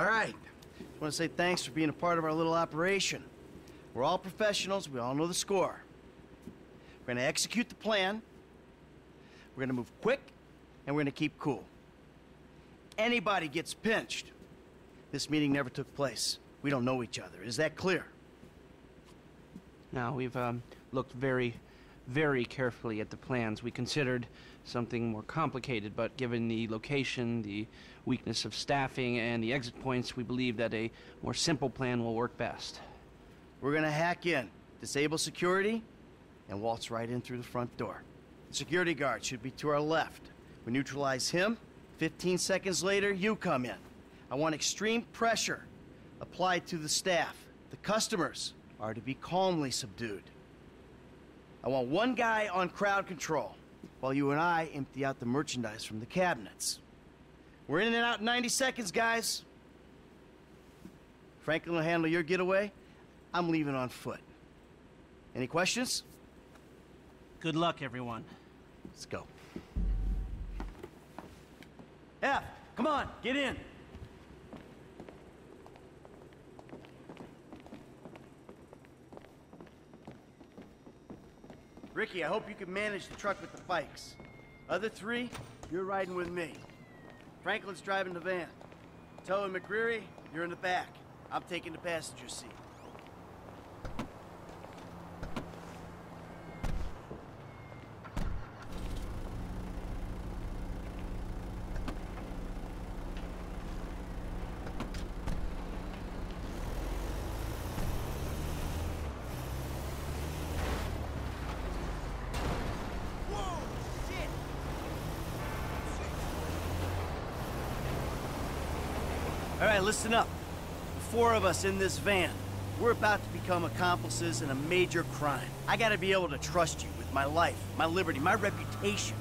All right. I want to say thanks for being a part of our little operation. We're all professionals. We all know the score. We're going to execute the plan. We're going to move quick, and we're going to keep cool. Anybody gets pinched. This meeting never took place. We don't know each other. Is that clear? Now, we've um, looked very, very carefully at the plans. We considered something more complicated, but given the location, the weakness of staffing, and the exit points, we believe that a more simple plan will work best. We're gonna hack in, disable security, and waltz right in through the front door. The security guard should be to our left. We neutralize him. 15 seconds later, you come in. I want extreme pressure applied to the staff. The customers are to be calmly subdued. I want one guy on crowd control, while you and I empty out the merchandise from the cabinets. We're in and out in 90 seconds, guys. Franklin will handle your getaway. I'm leaving on foot. Any questions? Good luck, everyone. Let's go. F, come on, get in. Ricky, I hope you can manage the truck with the bikes. Other three, you're riding with me. Franklin's driving the van. Toh and McReary, you're in the back. I'm taking the passenger seat. All right, listen up. The four of us in this van, we're about to become accomplices in a major crime. I gotta be able to trust you with my life, my liberty, my reputation.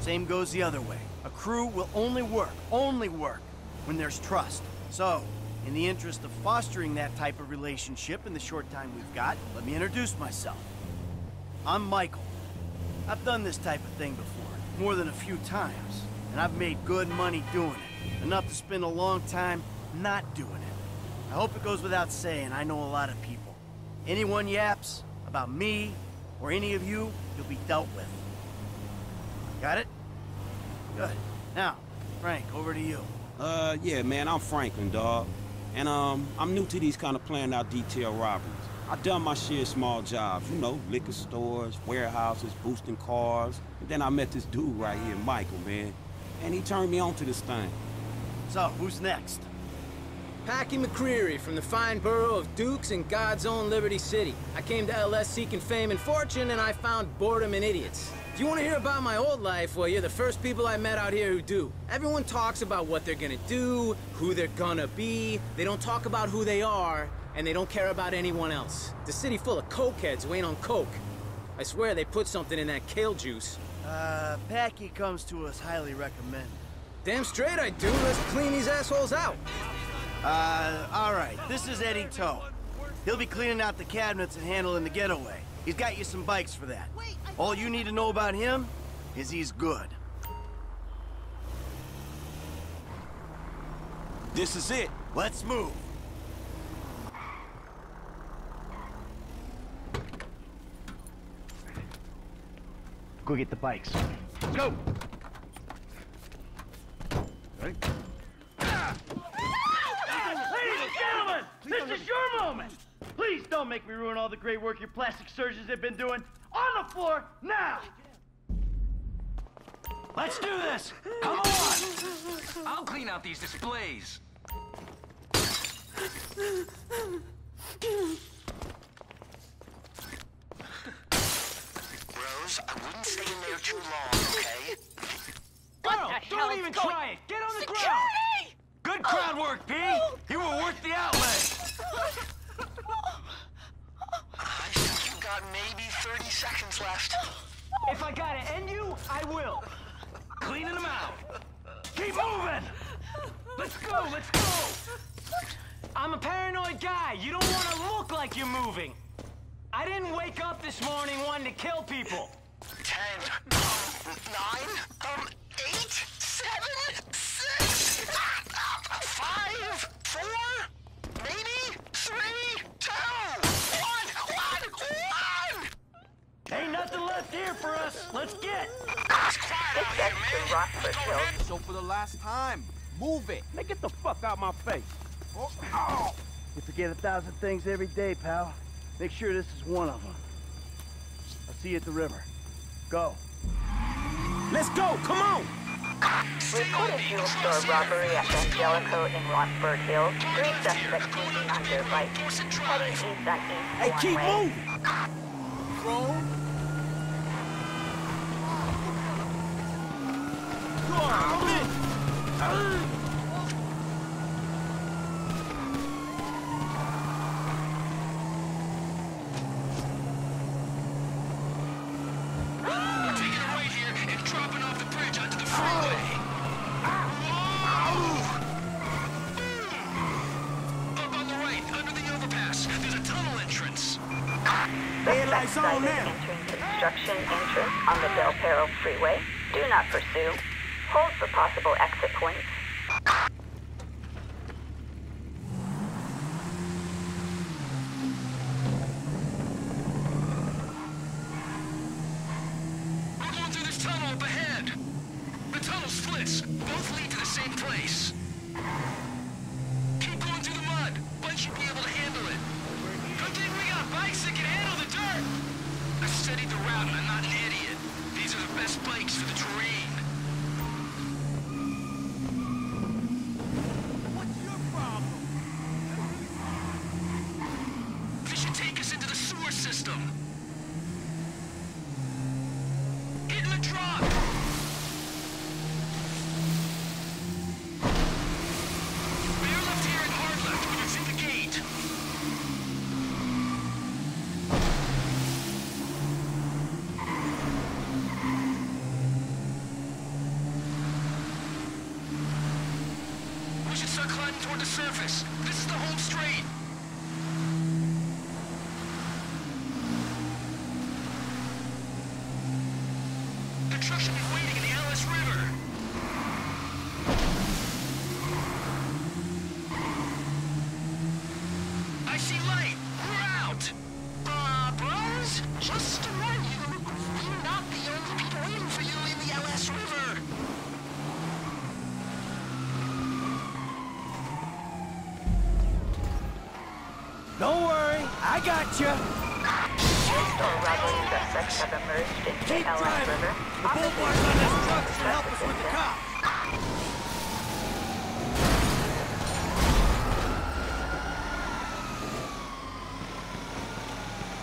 Same goes the other way. A crew will only work, only work, when there's trust. So, in the interest of fostering that type of relationship in the short time we've got, let me introduce myself. I'm Michael. I've done this type of thing before, more than a few times, and I've made good money doing it. Enough to spend a long time not doing it. I hope it goes without saying, I know a lot of people. Anyone yaps about me or any of you, you'll be dealt with. Got it? Good. Now, Frank, over to you. Uh, yeah, man, I'm Franklin, dog. And, um, I'm new to these kind of planned out detail robberies. I done my share small jobs, you know, liquor stores, warehouses, boosting cars. And then I met this dude right here, Michael, man. And he turned me on to this thing. So, who's next? Packie McReary from the fine borough of Dukes in God's own Liberty City. I came to LS seeking fame and fortune, and I found boredom and idiots. If you want to hear about my old life, well, you're the first people I met out here who do. Everyone talks about what they're gonna do, who they're gonna be. They don't talk about who they are, and they don't care about anyone else. The city full of cokeheads who ain't on coke. I swear they put something in that kale juice. Uh, Packie comes to us highly recommended. Damn straight I do. Let's clean these assholes out. Uh, all right. This is Eddie Toh. He'll be cleaning out the cabinets and handling the getaway. He's got you some bikes for that. All you need to know about him is he's good. This is it. Let's move. Go get the bikes. Let's go. This is your moment. Please don't make me ruin all the great work your plastic surgeons have been doing. On the floor, now! Let's do this! Come on! I'll clean out these displays. Rose, I wouldn't stay in there too long, okay? Girl, don't even try it! Get on the ground! Good crowd work, P! Oh. You were worth the outlay! I think you got maybe 30 seconds left. If I gotta end you, I will. Cleaning them out. Keep moving! Let's go, let's go! I'm a paranoid guy. You don't want to look like you're moving. I didn't wake up this morning wanting to kill people. Ten, um, nine, um, eight, seven, six, five, nothing left here for us. Let's get. It's quiet out here, man. Rockford Go Hill. So for the last time, move it. Man, get the fuck out my face. Oh. You forget a thousand things every day, pal. Make sure this is one of them. I'll see you at the river. Go. Let's go, come on! Reported fuel store robbery at Vangelico in Rockford Hills. Three suspects sneaking on their bikes, heading east on East Hey, keep Way. moving! Come on, come in! We're taking a right here and dropping off the bridge onto the freeway. Whoa! Up on the right, under the overpass, there's a tunnel entrance. Headlights Suspect on sighted now. entering construction entrance on the Del Perro Freeway. Do not pursue. Hold for possible exit points. We're going through this tunnel up ahead. The tunnel splits. Both lead to the same place. We should start climbing toward the surface. This is the home straight. I got you. Fuel store robbery suspects have emerged the Keep LS driving. River. The bullboys on this truck should help us with the cops.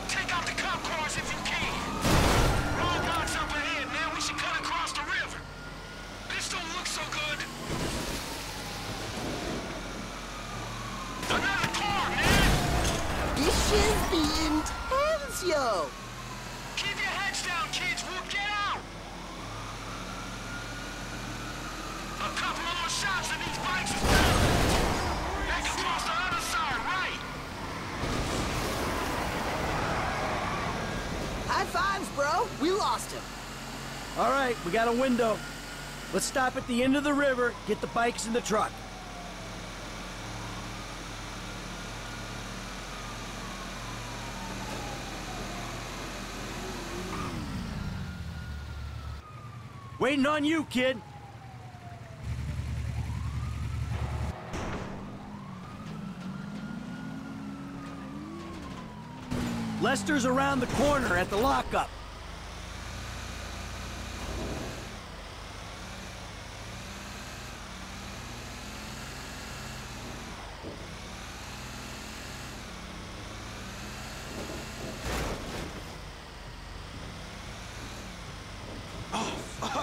Take out the cop cars if you can. Roadblocks up ahead, man. We should cut across the river. This don't look so good. Another car, man. This should be intense, yo! Keep your heads down, kids. We'll get out. A couple more shots and these bikes is down. Back across the other side, right. High fives, bro! We lost him. All right, we got a window. Let's stop at the end of the river, get the bikes in the truck. Waiting on you, kid. Lester's around the corner at the lockup.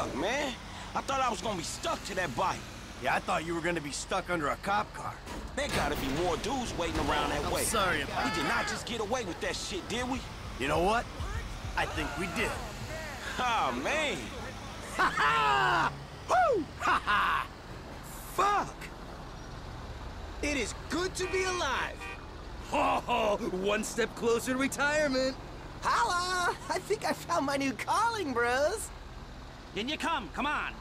Fuck, man. I thought I was gonna be stuck to that bike. Yeah, I thought you were gonna be stuck under a cop car. There gotta be more dudes waiting around that way. I'm way. sorry about We did not just get away with that shit, did we? You know what? I think we did. Ah, man. Ha ha! Woo! Ha ha! Fuck! It is good to be alive. Oh, one step closer to retirement. Holla! I think I found my new calling, bros. In you come, come on.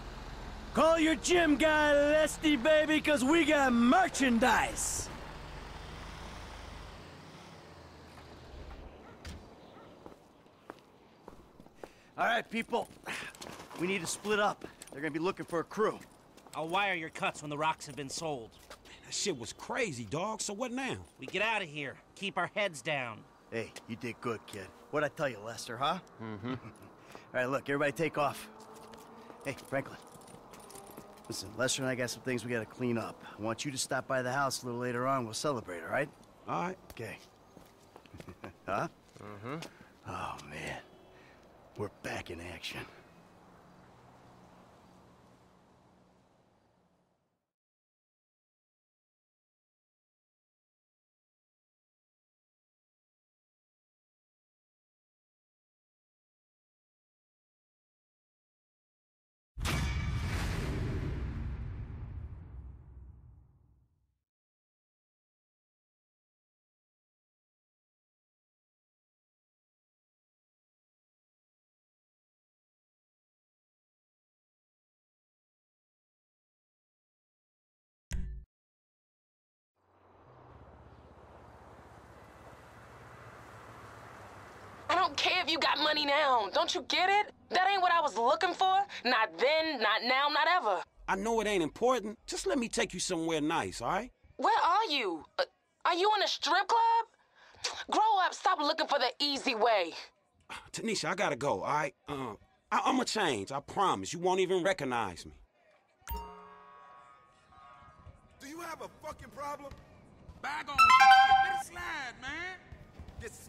Call your gym guy, Lesty, baby, because we got merchandise. All right, people. We need to split up. They're gonna be looking for a crew. I'll wire your cuts when the rocks have been sold. That shit was crazy, dog. So what now? We get out of here. Keep our heads down. Hey, you did good, kid. What'd I tell you, Lester, huh? Mm-hmm. All right, look, everybody take off. Hey, Franklin. Listen, Lester and I got some things we gotta clean up. I want you to stop by the house a little later on. We'll celebrate, all right? All right. Okay. huh? Mm-hmm. Oh, man. We're back in action. Don't care if you got money now. Don't you get it? That ain't what I was looking for. Not then, not now, not ever. I know it ain't important. Just let me take you somewhere nice, all right? Where are you? Uh, are you in a strip club? Grow up. Stop looking for the easy way. Tanisha, I gotta go, all right? Uh, I- I'ma change. I promise. You won't even recognize me. Do you have a fucking problem? Bag on. Let it slide, man.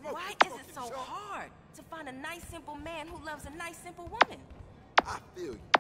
Why is it so hard to find a nice, simple man who loves a nice, simple woman? I feel you.